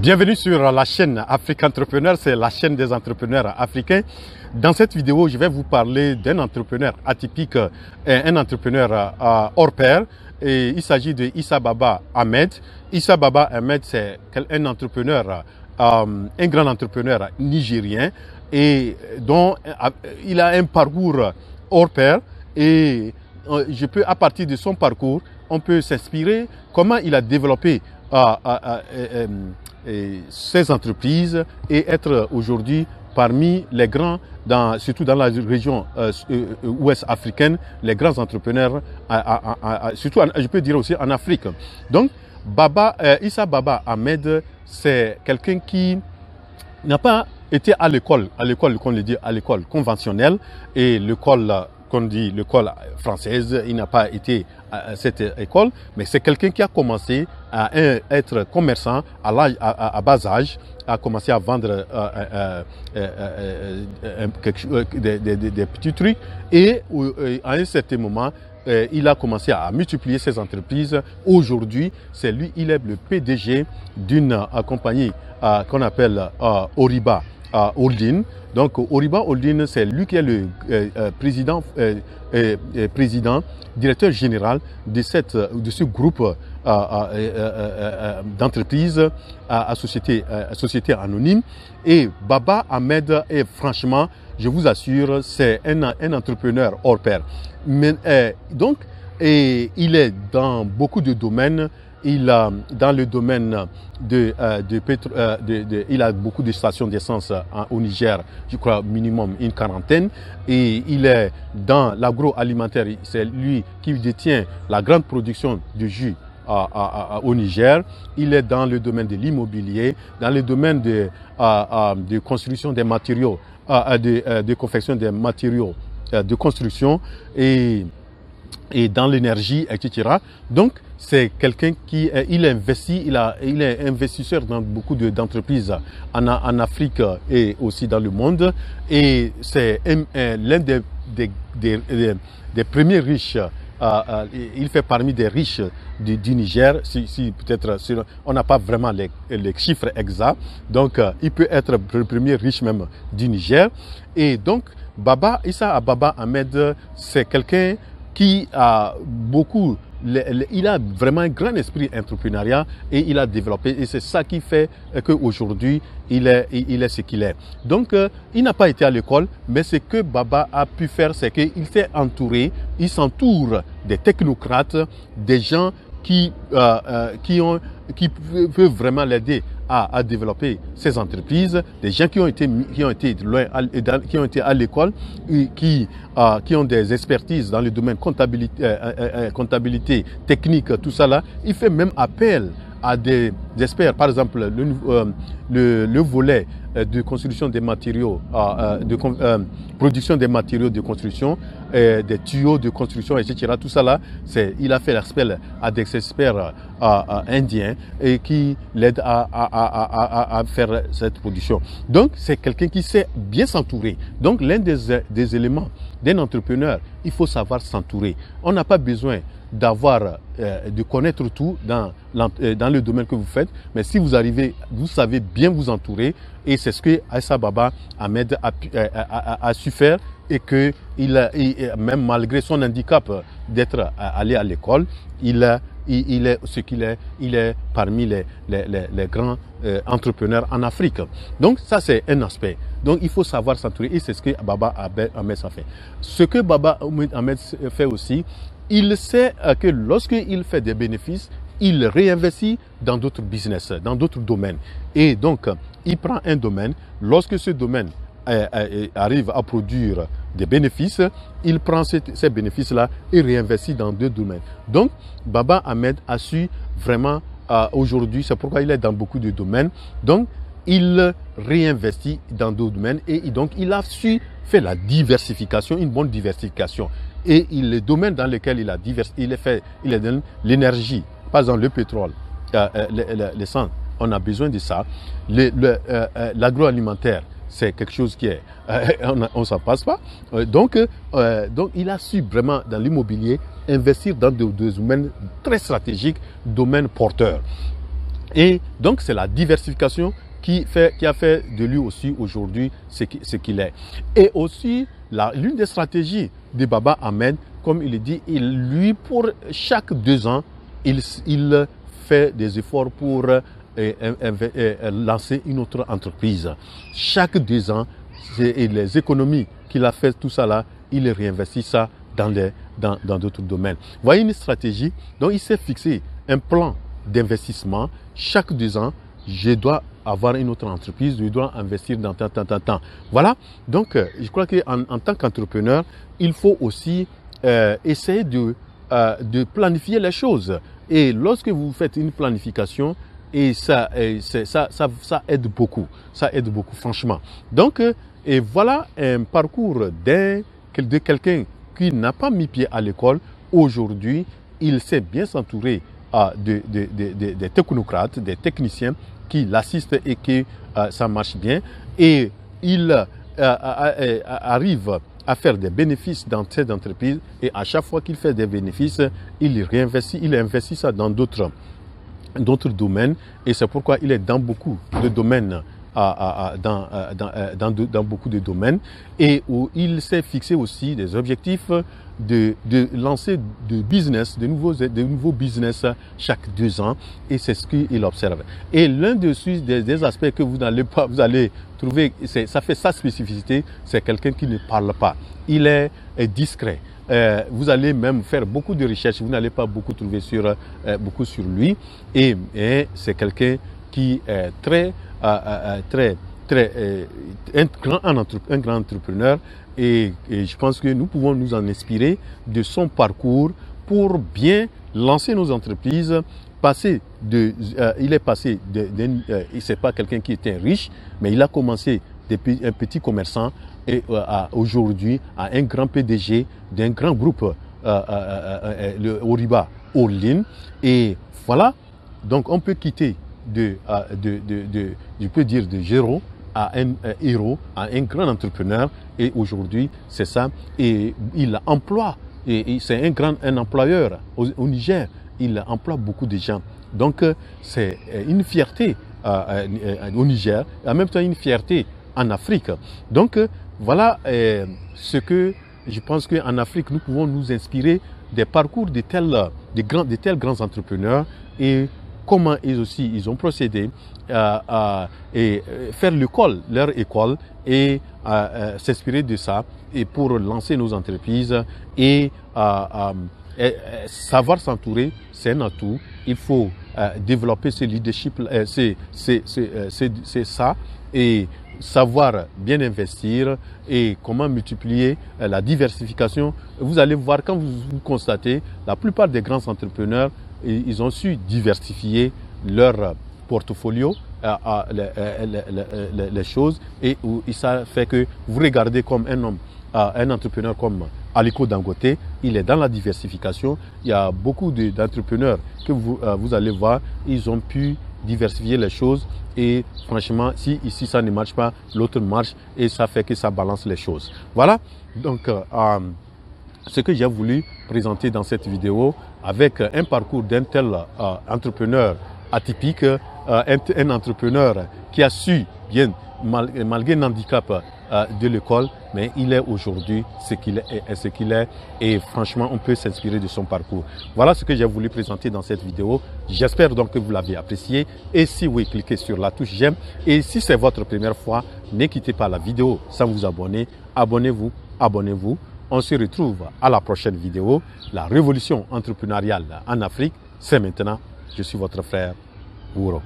Bienvenue sur la chaîne Afrique Entrepreneur, c'est la chaîne des entrepreneurs africains. Dans cette vidéo, je vais vous parler d'un entrepreneur atypique, un entrepreneur euh, hors pair. Il s'agit de Issa Baba Ahmed. Issa Baba Ahmed, c'est un entrepreneur, euh, un grand entrepreneur nigérien et dont euh, il a un parcours hors pair. Et je peux, à partir de son parcours, on peut s'inspirer comment il a développé ces entreprises et être aujourd'hui parmi les grands, surtout dans la région euh, euh, ouest africaine, les grands entrepreneurs, surtout je peux dire aussi en Afrique. Donc, Baba, euh, Issa Baba Ahmed, c'est quelqu'un qui n'a pas été à l'école, à l'école, le dit, à l'école conventionnelle et l'école qu'on dit l'école française, il n'a pas été à cette école, mais c'est quelqu'un qui a commencé à être commerçant à, bas âge, a commencé à vendre des, petits trucs et à un certain moment, il a commencé à multiplier ses entreprises. Aujourd'hui, c'est lui, il est le PDG d'une compagnie qu'on appelle Oriba Holding. Donc Oriba Holding, c'est lui qui est le euh, euh, président, euh, président, directeur général de, cette, de ce groupe d'entreprises à, société, société anonyme. Et Baba Ahmed est franchement, je vous assure, c'est un, un, entrepreneur hors pair. Donc, et il est dans beaucoup de domaines il a, dans le domaine euh, euh, de, de, il a beaucoup de stations d'essence euh, au Niger, je crois minimum une quarantaine. Et il est dans l'agroalimentaire, c'est lui qui détient la grande production de jus au Niger. Il est dans le domaine de l'immobilier, dans le domaine de, de construction des matériaux, de, de confection des matériaux de construction et, et dans l'énergie, etc. Donc, c'est quelqu'un qui il investit, il, a, il est investisseur dans beaucoup d'entreprises en, en, Afrique et aussi dans le monde. Et c'est l'un des, des, des, premiers riches. Euh, euh, il fait parmi des riches du, Niger. Si, si peut-être on n'a pas vraiment les, les, chiffres exacts, donc euh, il peut être le premier riche même du Niger. Et donc Baba Issa Baba Ahmed, c'est quelqu'un qui a beaucoup il a vraiment un grand esprit entrepreneuriat et il a développé et c'est ça qui fait qu'aujourd'hui il est, il est ce qu'il est. Donc euh, il n'a pas été à l'école mais ce que Baba a pu faire c'est qu'il s'est entouré, il s'entoure des technocrates, des gens qui, euh, euh, qui, ont, qui peuvent vraiment l'aider à, à, développer ces entreprises, des gens qui ont été, qui ont été loin, qui ont été à l'école, qui, euh, qui ont des expertises dans le domaine comptabilité, euh, euh, comptabilité technique, tout ça là. Il fait même appel à des par exemple le, euh, le, le volet euh, de construction des matériaux, euh, de production des matériaux de construction, des tuyaux de construction, etc. Tout ça là, c'est, il a fait l'appel à des experts indiens et qui l'aident à, à, à, à, faire cette production. Donc c'est quelqu'un qui sait bien s'entourer. Donc l'un des, des éléments d'un entrepreneur, il faut savoir s'entourer. On n'a pas besoin d'avoir, de connaître tout dans, dans le domaine que vous faites. Mais si vous arrivez, vous savez bien vous entourer. Et c'est ce que Aïssa Baba Ahmed a, su faire et que il, même malgré son handicap d'être allé à l'école, il, est ce qu'il est, il est parmi les grands euh, entrepreneurs en Afrique. Donc ça c'est un aspect. Donc il faut savoir s'entourer et c'est ce que Baba Ahmed a fait. Ce que Baba Ahmed fait aussi, il sait euh, que lorsqu'il fait des bénéfices, il réinvestit dans d'autres business, dans d'autres domaines. Et donc, il prend un domaine. Lorsque ce domaine euh, euh, arrive à produire des bénéfices, il prend ces, ces bénéfices-là et réinvestit dans deux domaines. Donc, Baba Ahmed a su vraiment aujourd'hui, c'est pourquoi il est dans beaucoup de domaines. Donc, il réinvestit dans d'autres domaines et donc il a su faire la diversification, une bonne diversification. Et il, les domaines dans lesquels il a diversifié, il est fait, il est dans l'énergie, par exemple le pétrole, euh, euh, l'essence, on a besoin de ça. Euh, l'agroalimentaire, c'est quelque chose qui est, on ne s'en passe pas. donc, donc, il a su vraiment dans l'immobilier investir dans des domaines très stratégiques, domaines porteurs. Et donc c'est la diversification qui, fait, qui a fait de lui aussi aujourd'hui ce qu'il est. Et aussi, l'une des stratégies de Baba Ahmed, comme il dit, il, lui, pour chaque deux ans, il, fait des efforts pour euh, lancer une autre entreprise. Chaque deux ans, les économies qu'il a fait, tout ça là, il réinvestit ça dans d'autres dans, d'autres domaines. voyez une stratégie. Donc, il s'est fixé un plan d'investissement. Chaque deux ans, je dois avoir une autre entreprise, je dois investir dans tant, tant, tant, tant. Voilà. Donc, euh, je crois qu'en en tant qu'entrepreneur, il faut aussi euh, essayer de, euh, de planifier les choses. Et lorsque vous faites une planification, et ça, ça, ça, ça, aide beaucoup. Ça aide beaucoup, franchement. Donc, et voilà un parcours de quelqu'un qui n'a pas mis pied à l'école. Aujourd'hui, il sait bien s'entourer de, de, de, des technocrates, des techniciens qui l'assistent et que euh, ça marche bien. Et il euh, euh, arrive à faire des bénéfices dans cette entreprise et à chaque fois qu'il fait des bénéfices, il réinvestit, il investit ça dans d'autres d'autres domaines et c'est pourquoi il est dans beaucoup de domaines dans, dans, dans, beaucoup de domaines et où il s'est fixé aussi des objectifs de, de lancer de business, de nouveaux, de nouveaux business chaque deux ans et c'est ce qu'il observe. Et l'un des, des aspects que vous n'allez pas, vous allez trouver, ça fait sa spécificité, c'est quelqu'un qui ne parle pas. Il est, discret. Euh, vous allez même faire beaucoup de recherches, vous n'allez pas beaucoup trouver sur, euh, beaucoup sur lui. Et, et c'est quelqu'un qui est très, euh, très, très, un grand, un grand entrepreneur et, je pense que nous pouvons nous en inspirer de son parcours pour bien lancer nos entreprises, passer de, euh, il est passé, de, euh, c'est pas quelqu'un qui était riche, mais il a commencé depuis un petit commerçant et euh, aujourd'hui à un grand PDG d'un grand groupe, euh, le Oriba Orlin. Et voilà, donc on peut quitter de, de, de, je peux dire de Géraud à un, héros, à un grand entrepreneur. Et aujourd'hui, c'est ça. Et il emploie, et, c'est un grand un employeur au, Niger. Il emploie beaucoup de gens. Donc, euh, c'est euh, une fierté euh, au Niger, et en même temps une fierté en Afrique. Donc, voilà ce que je pense qu'en Afrique, nous pouvons nous inspirer des parcours de tels, de, grands, de tels grands entrepreneurs et comment ils aussi ils ont procédé à, et euh, faire l'école, leur école et s'inspirer de ça et pour lancer nos entreprises et, savoir s'entourer, c'est un atout. Il faut euh, développer ce leadership, euh, c'est ça et savoir bien investir et comment multiplier la diversification. Vous allez voir quand vous, vous constatez, la plupart des grands entrepreneurs ils ont su diversifier leur portfolio les, choses et ça fait que vous regardez comme un homme, un entrepreneur comme Aliko Dangote, il est dans la diversification. Il y a beaucoup d'entrepreneurs que vous, euh, vous allez voir, ils ont pu diversifier les choses et franchement, si ça ne marche pas, l'autre marche et ça fait que ça balance les choses. Voilà, donc euh, euh, ce que j'ai voulu présenter dans cette vidéo avec un parcours d'un tel euh, entrepreneur atypique, euh, un, entrepreneur qui a su, bien, malgré l'handicap euh, de l'école, mais il est aujourd'hui ce qu'il est, ce qu'il est et franchement on peut s'inspirer de son parcours. Voilà ce que j'ai voulu présenter dans cette vidéo. J'espère donc que vous l'avez apprécié et si oui, cliquez sur la touche j'aime et si c'est votre première fois, ne quittez pas la vidéo sans vous abonner. Abonnez-vous, abonnez-vous. On se retrouve à la prochaine vidéo. La révolution entrepreneuriale en Afrique, c'est maintenant. Je suis votre frère, Ouro.